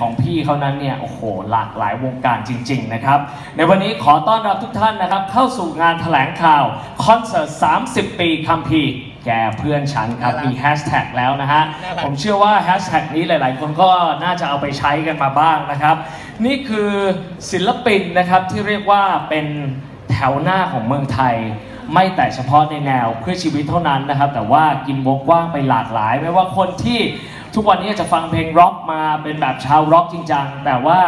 ของพี่เขานั้นเนี่ยโอ้โหหลากหลายวงการจริง ๆ นะครับ ในวันนี้ขอต้อนรับทุกท่านนะครับ เข้าสู่งานแถลงข่าว คอนเสิร์ต 30 ปีคัมภีร์แกเพื่อนฉันครับ มีแฮชแท็กแล้วนะฮะ ผมเชื่อว่าแฮชแท็กนี้หลาย ๆ คนก็น่าจะเอาไปใช้กันมาบ้างนะครับ นี่คือศิลปินนะครับที่เรียกว่าเป็นแถวหน้าของเมืองไทยไม่แต่เฉพาะในแนวเพื่อชีวิตเท่านั้นนะครับ แต่ว่ากินวงกว้างไปหลากหลาย ไม่ว่าคนที่ ทุกวันนี้จะฟังเพลงร็อกมาเป็นแบบชาวร็อกจริงจังแต่ว่า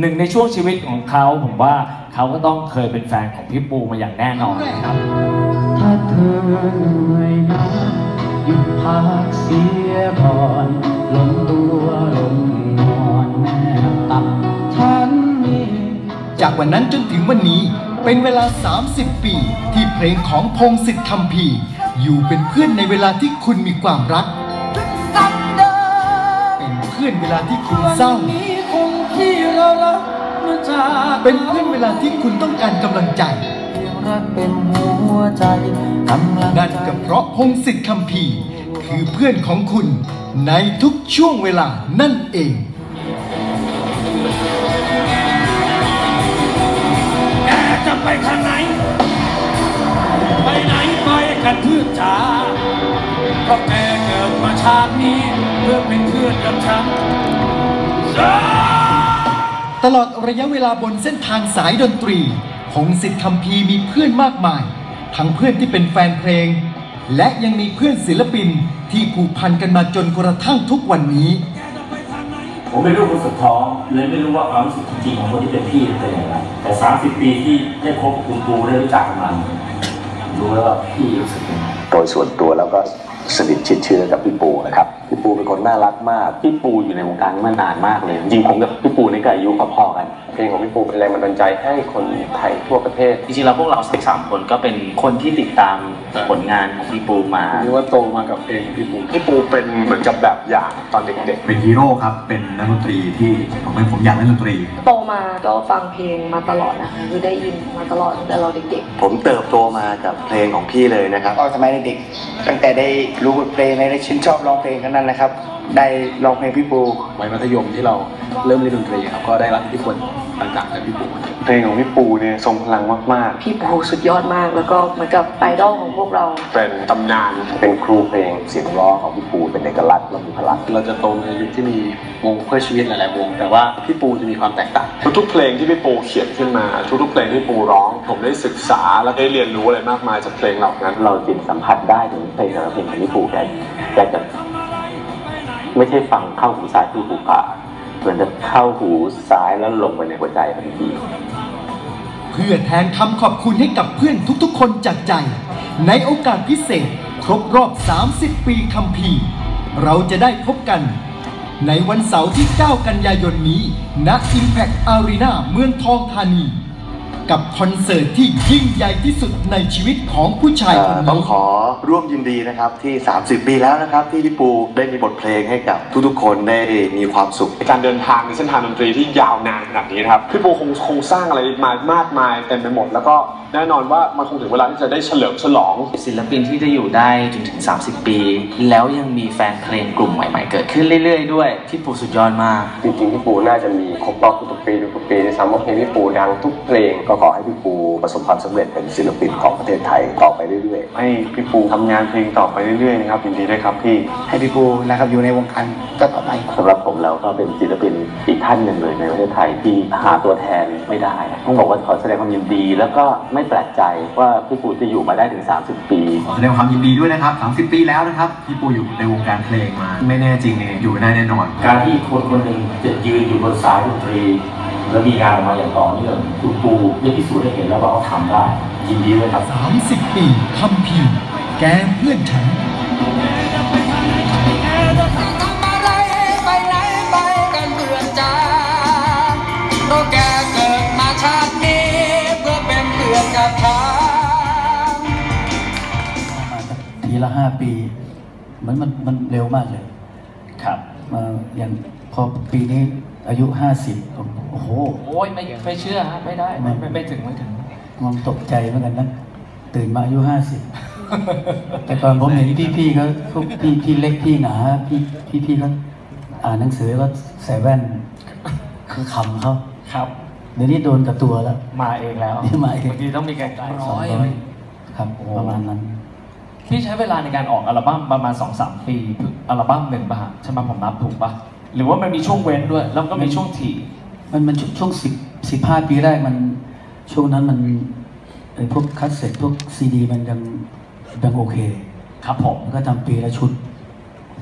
หนึ่งในช่วงชีวิตของเขาผมว่าเขาก็ต้องเคยเป็นแฟนของพี่ปูมาอย่างแน่นอนนะครับถ้าเธอเหนื่อยนะหยุดพักเสียก่อนลงตัวลงนอนแนบตักฉันนี่จากวันนั้นจนถึงวันนี้เป็นเวลา 30 ปี ที่เพลงของพงศิษฐ์คำพีร์อยู่เป็นเพื่อนในเวลาที่คุณมีความรัก เป็นเพื่อนเวลาที่คุณเศร้า วันนี้คงที่เรารักมาจากเป็นเพื่อนเวลาที่คุณต้องการกำลังใจเพียงรักเป็นหัวใจกำลังนั่นใจก็เพราะพงศิษฐ์คำพีร์คือเพื่อนของคุณในทุกช่วงเวลานั่นเองแกจะไปทางไหน ไปไหนไปกันเพื่อนจ๋าเพราะแกเกิดมา ชาตินี้เพื่อเป็นเพื่อนกับฉันตลอดระยะเวลาบนเส้นทางสายดนตรีพงศิษฐ์คำพีร์มีเพื่อนมากมาย ทั้งเพื่อนที่เป็นแฟนเพลง และยังมีเพื่อนศิลปินที่ผูกพันกันมาจนกระทั่งทุกวันนี้ผมเป็นลูกคนสุดท้องเลยไม่รู้ว่าความรู้สึกจริงๆของคนที่เป็นพี่เป็นยังไงแต่30 ปีที่ได้คบกับคุณปูได้รู้จักกับมันรู้แล้วว่าพี่รู้สึกยังไงโดยส่วนตัวแล้วก็ สนิทชิดเชื้อกับพี่ปูนะครับพี่ปูเป็นคนน่ารักมากพี่ปูอยู่ในวงการมานานมากเลย จริงผมกับพี่ปูนี่ก็อายุพอๆกัน เพลงของพี่ปูเป็นแรงบันดาลใจให้คนไทยทั่วประเทศ จริงๆแล้วพวกเราทั้งสามคนก็เป็นคนที่ติดตามผลงานของพี่ปูมาเรียกว่าโตมากับเพลงของพี่ปูพี่ปูเป็นเหมือนกับแบบอย่างตอนเด็กเป็นฮีโร่ครับ เป็นนักดนตรีที่ผมเป็นผมอยากเล่นดนตรี โตมาก็ฟังเพลงมาตลอดนะคะคือได้ยินมาตลอดตั้งแต่เราเด็กผมเติบโตมากับเพลงของพี่เลยนะครับก็สมัยเด็กๆตั้งแต่ได้รู้บทเพลงได้ชื่นชอบร้องเพลงกันนั้นนะครับ ได้ร้องเพลงพี่ปูวัยมัธยมที่เราเริ่มเล่นดนตรีครับก็ได้รับอิทธิพลต่างๆจากพี่ปูเพลงของพี่ปูเนี่ยทรงพลังมากๆพี่ปูสุดยอดมากแล้วก็เหมือนกับไอดอลของพวกเราเป็นตำนานๆเป็นครูเพลงเสียงร้องของพี่ปูเป็นเอกลักษณ์และมีพลังเราจะโตในยุคที่มีวงเพื่อชีวิตหลายๆวง แต่ว่าพี่ปูจะมีความแตกต่าง ทุกๆเพลงที่พี่ปูเขียนขึ้นมา ทุกๆเพลงที่พี่ปูร้อง ผมได้ศึกษาและได้เรียนรู้อะไรมากมายจากเพลงเหล่านั้น เราจิตสัมผัสได้ถึงเพลงแต่ละเพลงของพี่ปูแกแกจะ ไม่ใช่ฟังเข้าหูซ้ายที่หูขวาเหมือนจะเข้าหูซ้ายแล้วลงไปในหัวใจทันทีเพื่อแทนคำขอบคุณให้กับเพื่อนทุกๆ คนจากใจ ในโอกาสพิเศษ ครบรอบ 30 ปีคัมภีร์เราจะได้พบกัน ในวันเสาร์ที่ 9 กันยายนนี้ณ Impact Arena เมืองทองธานี กับคอนเสิร์ตที่ยิ่งใหญ่ที่สุดในชีวิตของผู้ชายคนต้องนี้ขอร่วมยินดีนะครับที่ 30 ปีแล้วนะครับ ที่พี่ปูได้มีบทเพลงให้กับทุกๆ คนได้มีความสุขการเดินทางในเส้นทางดนตรีที่ยาวนานขนาดนี้นะครับพี่ปูคงคงสร้างอะไรมามากมายเต็มไปหมดแล้วก็แน่นอนว่ามันคงถึงเวลาที่จะได้เฉลิมฉลอง ศิลปินที่จะอยู่ได้จนถึง 30 ปี แล้วยังมีแฟนเพลงกลุ่มใหม่ๆ เกิดขึ้นเรื่อยๆ ด้วย พี่ปูสุดยอดมาก จริงๆ พี่ปูน่าจะมีครบรอบทุกๆปีทุกๆปีด้วยซ้ำว่าเพลงพี่ปูดังทุกเพลงก็ขอให้พี่ปูประสบความสำเร็จเป็นศิลปินของประเทศไทยต่อไปเรื่อยให้พี่ปูทำงานเพลงต่อไปเรื่อยๆนะครับยินดีด้วยครับพี่ให้พี่ปูนะครับอยู่ในวงการก็ต่อไปๆสำหรับผมแล้วก็เป็นศิลปินอีกท่านหนึ่งเลยในประเทศไทยที่หาตัวแทนไม่ได้ต้องบอกว่าขอแสดงความยินดีแล้วก็ไม่แปลกใจว่าพี่ปูจะอยู่มาได้ถึง 30 ปีขอแสดงความยินดีด้วยนะครับ 30 ปีแล้วนะครับที่ปูอยู่ในวงการเพลงมา ไม่แน่จริงเนี่ยอยู่ไม่ได้แน่นอน การที่คนคนหนึ่งจะยืนอยู่บนสายดนตรี แล้วมีงานออกมาอย่างต่อเนื่องคุณปูได้พิสูจน์ให้เห็นแล้วว่าเขาทำได้ ยินดีด้วยครับ 30 ปีคัมภีร์แกเพื่อนฉัน ทีละห้าปีเหมือนมันมันเร็วมากเลยครับมาอย่างพอปีนี้อายุห้าสิบโอ้โห โอ้ยไม่ไม่เชื่อฮะไม่ได้ไม่ไม่ไม่ถึงไม่ถึงมองตกใจเหมือนกันนะ ตื่นมาอายุห้าสิบแต่ก่อนผมเห็นพี่ๆเขาเขาพี่พี่เล็กพี่หนาพี่พี่พี่เขาอ่านหนังสือก็ใส่แว่นคือขำเขาครับเดี๋ยวนี้โดนกับตัวแล้ว มาเองแล้วนี่มาเองบางทีต้องมีไกลๆสองร้อยร้อยครับโอ้ประมาณนั้น พี่ใช้เวลาในการออกอัลบั้มประมาณ 2-3 ปีอัลบั้มหนึ่งป่ะฮะใช่ไหมผมนับถูกป่ะหรือว่ามันมีช่วงเว้นด้วย แล้วก็มีช่วงถี่ มันมันช่วงช่วงสิบสิบห้าปีแรกมันช่วงนั้นมันไอ้พวกคัสเซ็ตพวกซีดี มันยังยังโอเค ครับผมแล้วก็ทำปีละชุด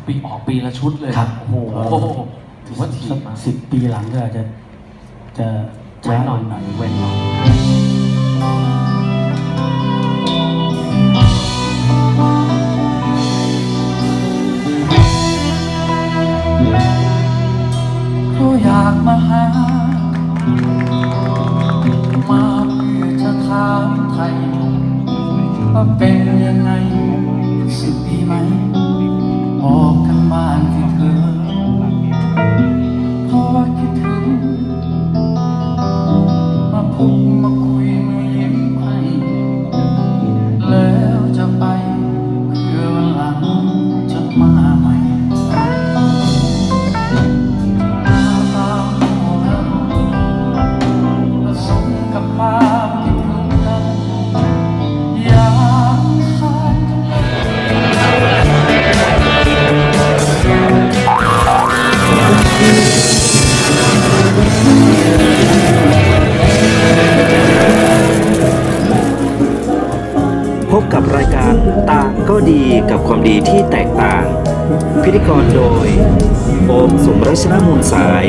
ปีออกปีละชุดเลยครับโอ้โหถือว่าถี่มาก สิบปีหลังก็อาจจะจะเว้นหน่อยหน่อย เว้นหน่อย ก็อยากมาหา มาเพื่อจะถามไทยว่าเป็นยังไงรู้สึกดีไหม บอกกันบ้าง ต่างก็ดีกับความดีที่แตกต่าง พิธีกรโดย โอมสมรัชนมูลสาย